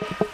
Bye.